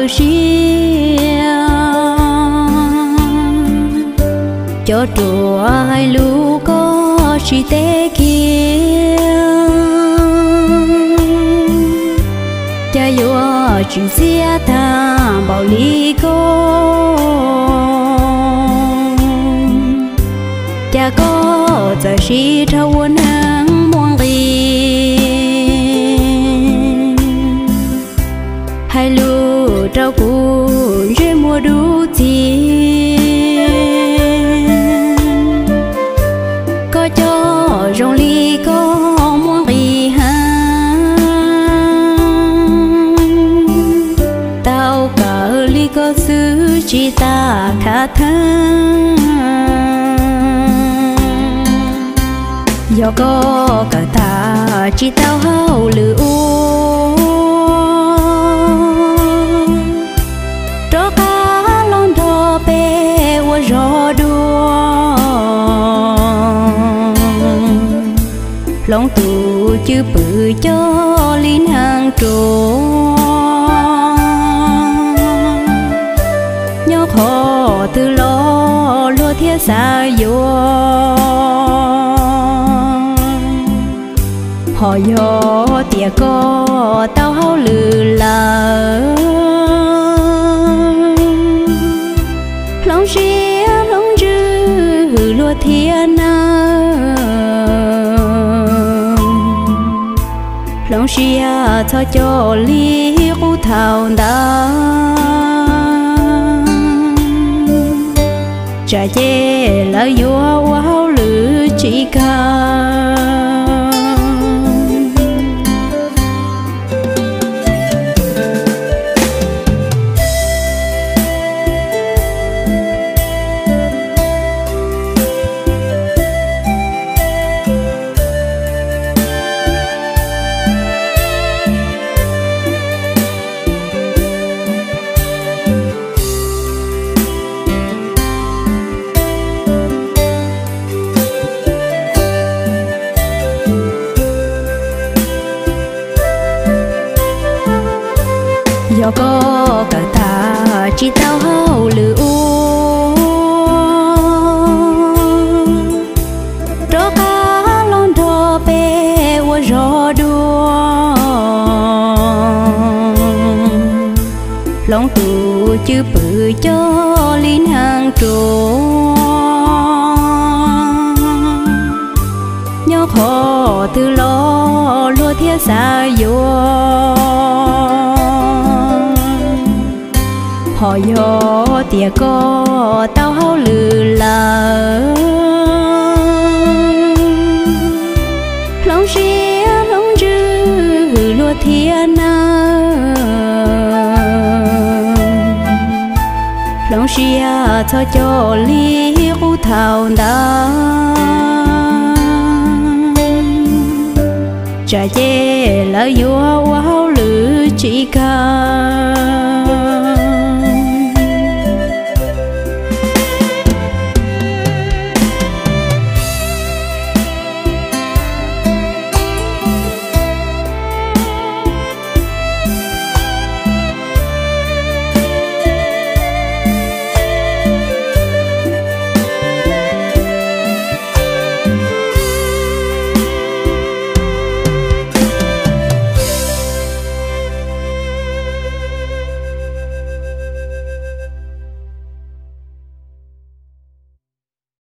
riêng. Cho chùa hai lũ có chỉ tế kia cha vua chuyện xia ta bảo lý cô. Cha có giờ chỉ thâu quân hàng muôn đi hai lũ trao cũ dễ mua đủ tiền. Có cho rong ly có mua gì ha tao cỡ ly có xứ chỉ ta khá thân, do có cả ta chỉ tao hao lửa Rõ gió đua lòng tù chứ bự cho linh hàng trổ nhóc họ từ lo lúa thiết xa vô họ gió tia có tao hao lử là thiên na lòng xia cho cho lý u thảo đa trả chê là yo hao lử chỉ cao nhỏ có cả ta chỉ tao hao lửa đó cá lon đó bê qua gió đua lòng tù chứ bự cho linh hàng trổ nhóc họ từ lo lúa thiết xa vô họ yo tia có tao hao lử là lòng xia lòng dư lúa thiên na lòng xia cho cho ly u thảo đa trả chê là yo hao lử chỉ ca